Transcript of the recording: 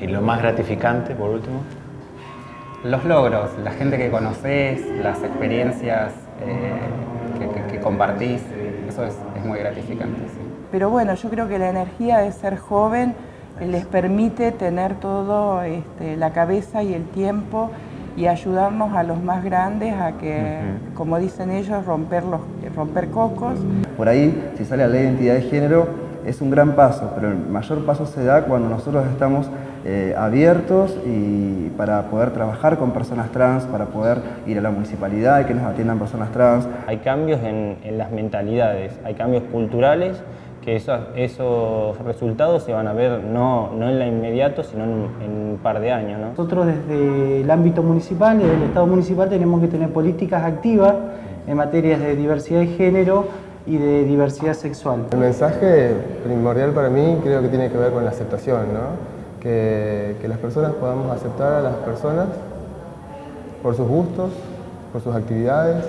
¿Y lo más gratificante, por último? Los logros, la gente que conoces, las experiencias eh, que, compartís, eso es, muy gratificante. Pero bueno, yo creo que la energía de ser joven les permite tener todo, este, la cabeza y el tiempo y ayudarnos a los más grandes a que, como dicen ellos, romper, los, romper cocos. Por ahí, si sale la ley de identidad de género, es un gran paso, pero el mayor paso se da cuando nosotros estamos eh, abiertos y para poder trabajar con personas trans, para poder ir a la municipalidad y que nos atiendan personas trans. Hay cambios en, en las mentalidades, hay cambios culturales que esos, esos resultados se van a ver no, no en la inmediato, sino en, un par de años. Nosotros desde el ámbito municipal, desde el Estado municipal, tenemos que tener políticas activas en materias de diversidad de género y de diversidad sexual. El mensaje primordial para mí creo que tiene que ver con la aceptación, que, que las personas podamos aceptar a las personas por sus gustos, por sus actividades,